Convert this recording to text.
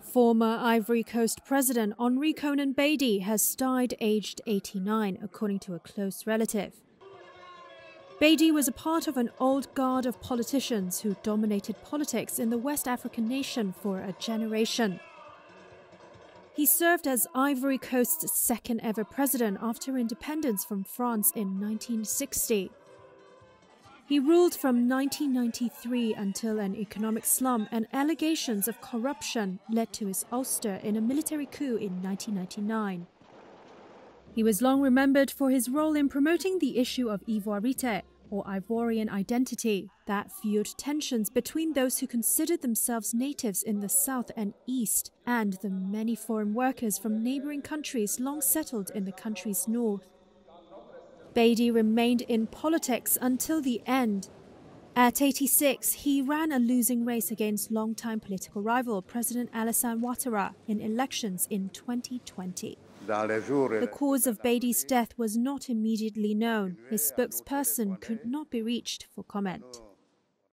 Former Ivory Coast President Henri Konan Bedie has died aged 89, according to a close relative. Bedie was a part of an old guard of politicians who dominated politics in the West African nation for a generation. He served as Ivory Coast's second ever president after independence from France in 1960. He ruled from 1993 until an economic slump and allegations of corruption led to his ouster in a military coup in 1999. He was long remembered for his role in promoting the issue of Ivoirite, or Ivorian identity, that fueled tensions between those who considered themselves natives in the south and east and the many foreign workers from neighboring countries long settled in the country's north. Bedie remained in politics until the end. At 86, he ran a losing race against longtime political rival President Alassane Ouattara in elections in 2020. The cause of Bedie's death was not immediately known. His spokesperson could not be reached for comment.